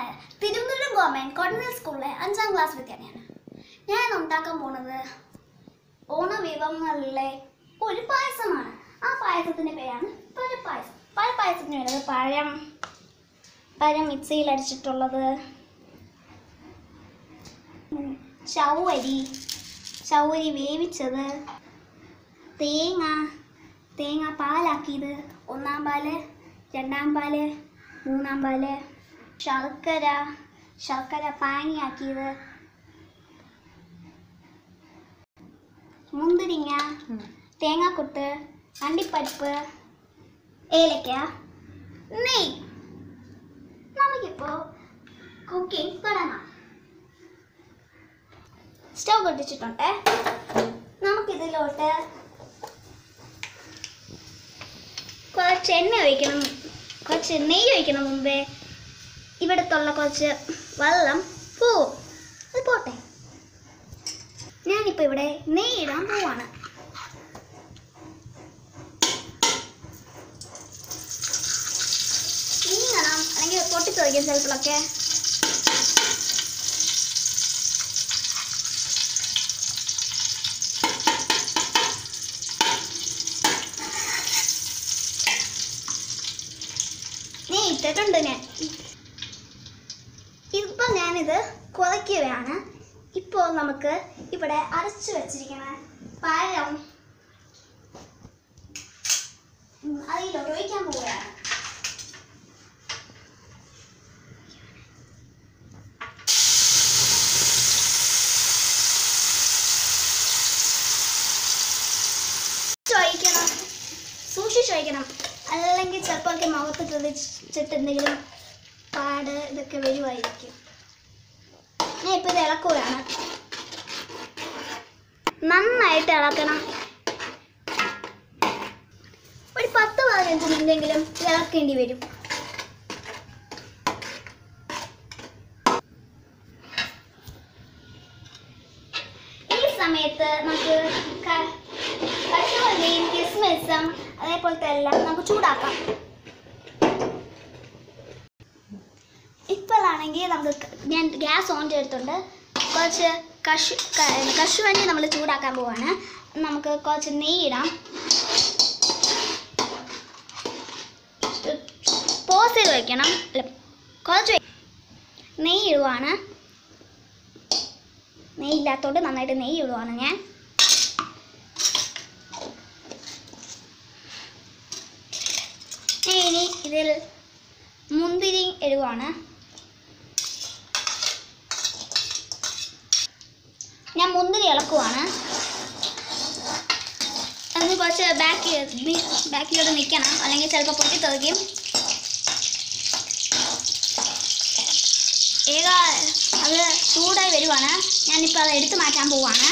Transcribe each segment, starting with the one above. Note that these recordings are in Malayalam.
നായർ തിരുവനന്തപുരം ഗവൺമെന്റ് കോട്ടണൽ സ്കൂളിലെ അഞ്ചാം ക്ലാസ് വിദ്യാർത്ഥിയാണ്. ഞാൻ ഉണ്ടാക്കാൻ പോണത് ഓണവിഭവങ്ങളിലെ ഒരു പായസമാണ്. ആ പായസത്തിന്റെ പേരാണ് പഴപ്പായസം. പഴപ്പായസത്തിന് വേണ്ടത് പഴം പഴം മിക്സിയിൽ അടിച്ചിട്ടുള്ളത് ചവരി ചൗവരി വേവിച്ചത് തേങ്ങ തേങ്ങ പാലാക്കിയത് ഒന്നാം പാൽ രണ്ടാം പാൽ മൂന്നാം പാൽ ശർക്കര ശർക്കര പാനിയാക്കിയത്. മുന്തിരിങ്ങ തേങ്ങാക്കൊട്ട് അണ്ടിപ്പരിപ്പ് ഏലക്ക നെയ് നമുക്കിപ്പോൾ കുക്കിംഗ് തുടങ്ങാം. സ്റ്റവ് കൊട്ടിച്ചിട്ടുണ്ട് നമുക്കിതിലോട്ട് കുറച്ച് എണ്ണ ഒഴിക്കണം. കുറച്ച് നെയ്യ് ഒഴിക്കണം മുമ്പേ. ഇവിടത്തുള്ള കുറച്ച് വെള്ളം പോവും. അത് പോട്ടെ. ഞാനിപ്പോൾ ഇവിടെ നെയ്യിടാൻ പോവാണ്. നീങ്ങണം. അല്ലെങ്കിൽ പൊട്ടിത്തെറിക്കും ചിലപ്പോഴൊക്കെ. നെയ്യിട്ടിട്ടുണ്ട് ഞാൻ. ഞാനിത് കുറയ്ക്കുകയാണ് ഇപ്പോൾ നമുക്ക് ഇവിടെ അരച്ചു വെച്ചിരിക്കണ പഴം ഉം, അതിലോട്ട് ഒഴിക്കാൻ പോവുകയാണ്. സൂക്ഷിച്ചു വയ്ക്കണം അല്ലെങ്കിൽ ചിലപ്പോൾ ഒക്കെ മുഖത്ത് തെളിച്ചിട്ട് പാട് ഇതൊക്കെ വരുമായിരിക്കും ഞാൻ ഇപ്പോൾ ഇത് ഇളക്കുകയാണ് നന്നായിട്ട് ഇളക്കണം ഒരു പത്ത് പതിനഞ്ച് മിനിറ്റെങ്കിലും ഇളക്കേണ്ടി വരും. ഈ സമയത്ത് നമുക്ക് കശുവണ്ടിയും കിസ്മിസും അതേപോലത്തെ എല്ലാം നമുക്ക് ചൂടാക്കാം. ഇപ്പോഴാണെങ്കിൽ നമുക്ക് ഞാൻ ഗ്യാസ് ഓൺ ചെയ്തിട്ടുണ്ട്. കുറച്ച് കശു കശുവണ്ടി നമ്മൾ ചൂടാക്കാൻ പോവാണ്. നമുക്ക് കുറച്ച് നെയ്യിടാം. പോസ് ചെയ്ത് വയ്ക്കണം അല്ല കുറച്ച് നെയ്യ് ഇടുവാണ് നന്നായിട്ട് നെയ്യ് ഇടുവാണ് ഞാൻ. ഇനി ഇതിൽ മുന്തിരി ഇടുവാണ്. ഞാൻ മുന്തിരി ഇളക്കുവാണ്. അതിന് കുറച്ച് ബാക്ക് ബാക്കിലോട്ട് നിൽക്കണം അല്ലെങ്കിൽ ചിലപ്പോൾ പൊട്ടിത്തെറിക്കും ഏക അത് ചൂടായി വരുവാണ്. ഞാനിപ്പോൾ അത് എടുത്തു മാറ്റാൻ പോവാണ്.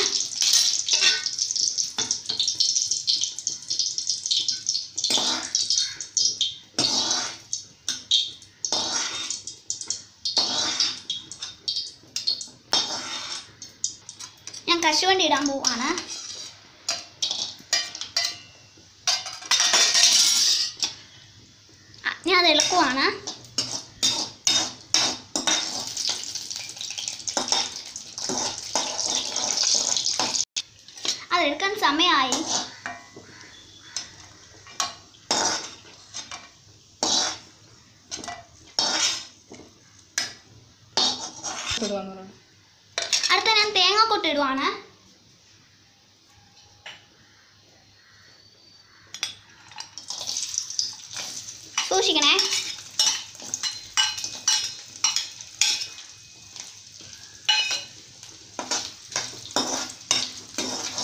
ഞാൻ കശുവണ്ടി ഇടാൻ പോവാണ് ഞാൻ അത് ഇളക്കുവാണ്. അതെടുക്കാൻ സമയമായി അടുത്ത ഞാൻ തേങ്ങ കൊട്ടിടുവാണ്. സൂക്ഷിക്കണേ.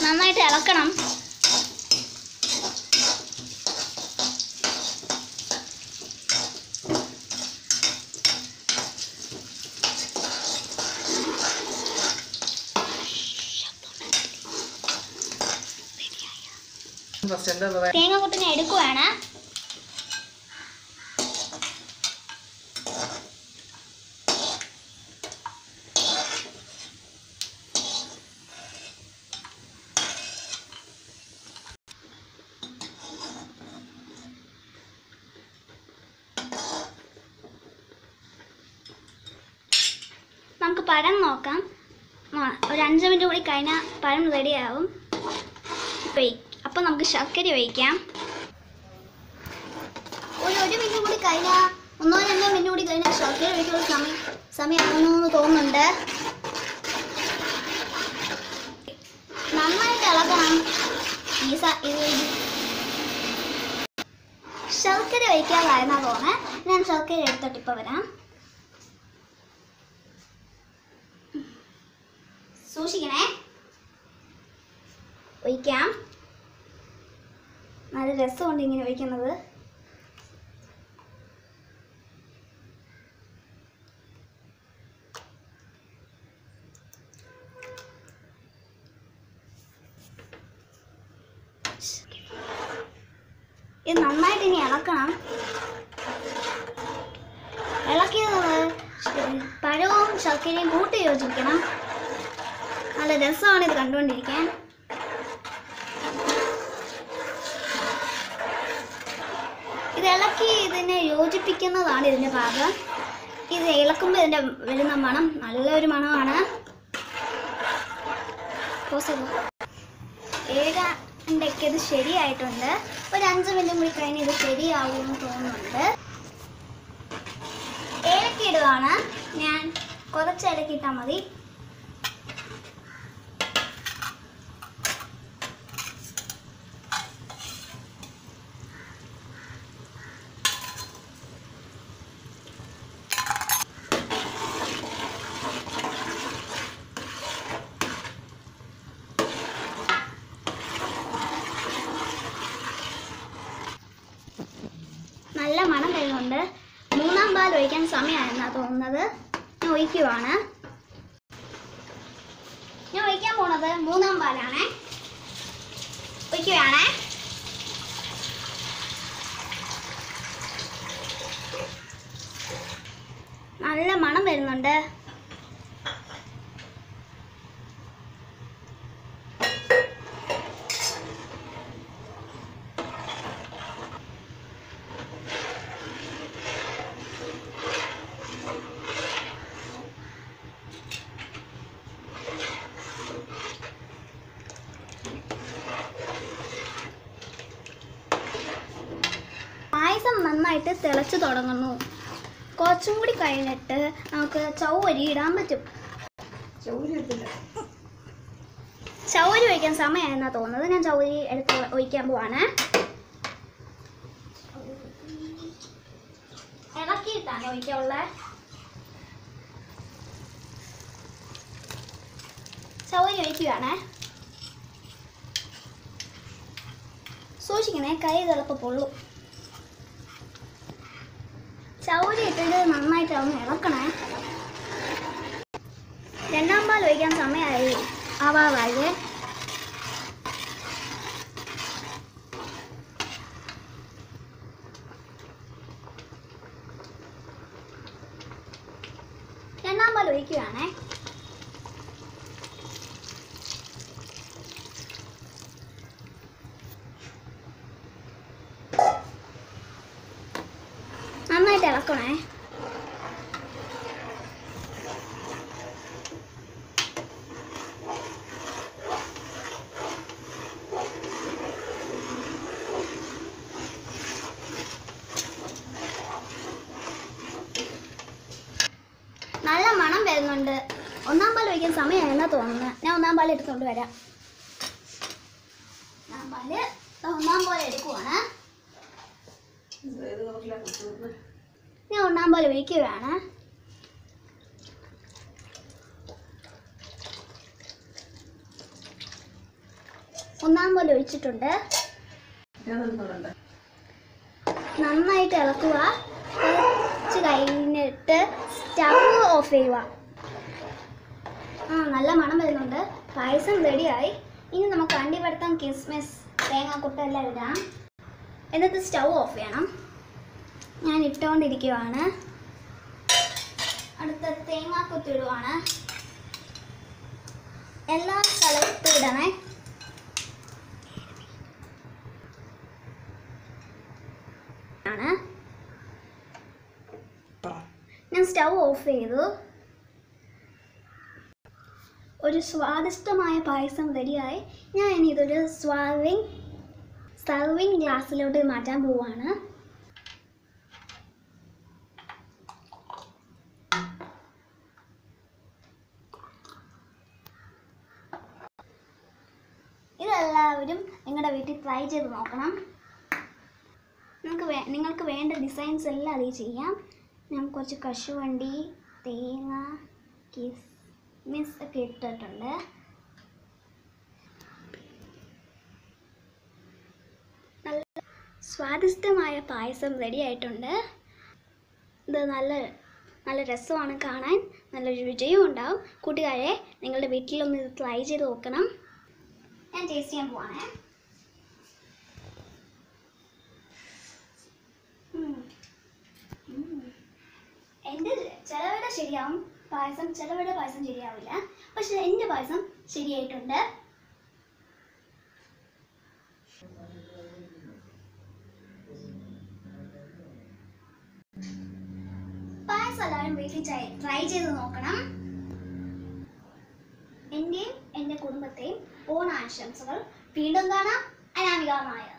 നന്നായിട്ട് ഇളക്കണം. തേങ്ങ കൂട്ടിനെ എടുക്കുവാണ്. നമുക്ക് പഴം നോക്കാം. ഒരു അഞ്ച് മിനിറ്റ് കൂടി കഴിഞ്ഞാൽ പഴം റെഡിയാവും വെയിറ്റ് അപ്പം നമുക്ക് ശർക്കര ഒഴിക്കാം. ഒരു ഒരു മിനിറ്റ് കൂടി കഴിഞ്ഞാൽ ഒന്നോ രണ്ടോ മിനിറ്റ് കൂടി കഴിഞ്ഞാൽ ശർക്കര ഒഴിക്കാനുള്ള സമയം സമയമാകുന്നു എന്ന് തോന്നുന്നുണ്ട്. നന്നായിട്ട് ഇളക്കണം. ഈ ശർക്കര ഒഴിക്കാതായിരുന്നാ തോന്നേ ഞാൻ ശർക്കര എടുത്തിട്ട് ഇപ്പോൾ വരാം. സൂക്ഷിക്കണേ. ഒഴിക്കാം. നല്ല രസമുണ്ട് ഇങ്ങനെ വയ്ക്കുന്നത് ഇത് നന്നായിട്ട് ഇനി ഇളക്കണം. ഇളക്കിയത് പഴവും ശർക്കരയും കൂട്ടി യോജിക്കണം നല്ല രസമാണ് ഇത് കണ്ടുകൊണ്ടിരിക്കാൻ. ഇത് ഇളക്കി ഇതിനെ യോജിപ്പിക്കുന്നതാണ് ഇതിന്റെ ഭാഗം. ഇത് ഇളക്കുമ്പോൾ ഇതിന്റെ വരുന്ന മണം നല്ലൊരു മണമാണ്. ചെയ്തോ. ഇത് ശരിയായിട്ടുണ്ട്. ഒരു അഞ്ച് മിനിറ്റ് കൂടി കഴിഞ്ഞ് ഇത് ശരിയാവുമെന്ന് തോന്നുന്നുണ്ട്. ഏലക്ക ഇടുകയാണ് ഞാൻ കുറച്ച് ഏലക്ക മതി നല്ല മണം കഴിഞ്ഞുകൊണ്ട് മൂന്നാം പാൽ ഒഴിക്കാൻ സമയമായിരുന്നാ തോന്നുന്നത്. ഞാൻ ഒഴിക്കുവാണ്. ഞാൻ ഒഴിക്കാൻ പോണത് മൂന്നാം പാലാണേ. ഒഴിക്കുകയാണേ നല്ല മണം വരുന്നുണ്ട് പായസം നന്നായിട്ട് തിളച്ച് തുടങ്ങുന്നു. കുറച്ചും കൂടി കഴിഞ്ഞിട്ട് നമുക്ക് ചൗവരി ഇടാൻ പറ്റും. ചൗരി ഒഴിക്കാൻ സമയമായിരുന്നാ തോന്നുന്നത്. ഞാൻ ചൗരി എടുത്ത് ഒഴിക്കാൻ പോവാണ്. ഇളക്കിയിട്ടാണ് ഒഴിക്കാനുള്ളത് ചൗരി ഒഴിക്കുകയാണേ. സൂക്ഷിക്കണേ കൈ തിളപ്പ് പൊള്ളും ചൗരി ഇട്ടിട്ട് നന്നായിട്ട് ഒന്ന് ഇളക്കണേ. രണ്ടാം പാൽ ഒഴിക്കാൻ സമയമായി. ആവാറായി രണ്ടാം പാൽ ഒഴിക്കുകയാണേ നന്നായിട്ട് ഇളക്കണേ നല്ല മണം വരുന്നുണ്ട്. ഒന്നാം പാൽ ഒഴിക്കാൻ എന്നാ തോന്നുന്നത് ഞാൻ ഒന്നാം പാൽ എടുത്തുകൊണ്ട് വരാം. ഒന്നാം ദാ ഒന്നാം പോലെ എടുക്കുവാണ്. ഞാൻ പോലെ വിളിക്കുകയാണ് ഒന്നാം പോലെ ഒഴിച്ചിട്ടുണ്ട് നന്നായിട്ട് ഇളക്കുക. കുറച്ച് കഴിഞ്ഞിട്ട് സ്റ്റവ് ഓഫ് ചെയ്യുക. ആ നല്ല മണം വരുന്നുണ്ട്. പായസം റെഡിയായി ഇനി നമുക്ക് അണ്ടിപ്പടുത്തം കിസ്മിസ് തേങ്ങാക്കുട്ട എല്ലാം ഇടാം. എന്നിട്ട് സ്റ്റവ് ഓഫ് ചെയ്യണം. ഞാൻ ഇട്ടുകൊണ്ടിരിക്കുവാണ്. അടുത്ത തേങ്ങാക്കൊത്തിടുവാണ്. എല്ലാ സ്ഥലത്തും ഇടണേ ആണ്. ഞാൻ സ്റ്റൗ ഓഫ് ചെയ്തു. ഒരു സ്വാദിഷ്ടമായ പായസം റെഡിയായി. ഞാൻ ഇനി ഇതൊരു സ്വാവിങ് സർവിങ് ഗ്ലാസ്സിലോട്ട് മാറ്റാൻ പോവാണ്. ഇതെല്ലാവരും നിങ്ങളുടെ വീട്ടിൽ ട്രൈ ചെയ്ത് നോക്കണം. നിങ്ങൾക്ക് വേ നിങ്ങൾക്ക് വേണ്ട ഡിസൈൻസ് എല്ലാം അതിൽ ചെയ്യാം. ഞാൻ കുറച്ച് കശുവണ്ടി തേങ്ങ കിസ്മിസ് ഒക്കെ ഇട്ടിട്ടുണ്ട്. നല്ല സ്വാദിഷ്ടമായ പായസം റെഡി ആയിട്ടുണ്ട്. ഇത് നല്ല നല്ല രസമാണ് കാണാൻ. നല്ല രുചിയും ഉണ്ടാവും. കൂട്ടുകാരെ നിങ്ങളുടെ വീട്ടിലൊന്ന് ഇത് ട്രൈ ചെയ്ത് നോക്കണം. ഞാൻ tasty and പോവാണേ ഉം. ഉം. എന്റെ ചിലവരുടെ ശരിയാവും. പായസം ചിലവിടെ പായസം ശരിയാവില്ല. പക്ഷെ എന്റെ പായസം ശരിയായിട്ടുണ്ട്. പായസം എല്ലാവരും വീട്ടിൽ ട്രൈ ചെയ്ത് നോക്കണം. എന്റെയും എന്റെ കുടുംബത്തെയും ഓണാശംസകൾ. വീണ്ടും കാണാം. അനാമിക നായർ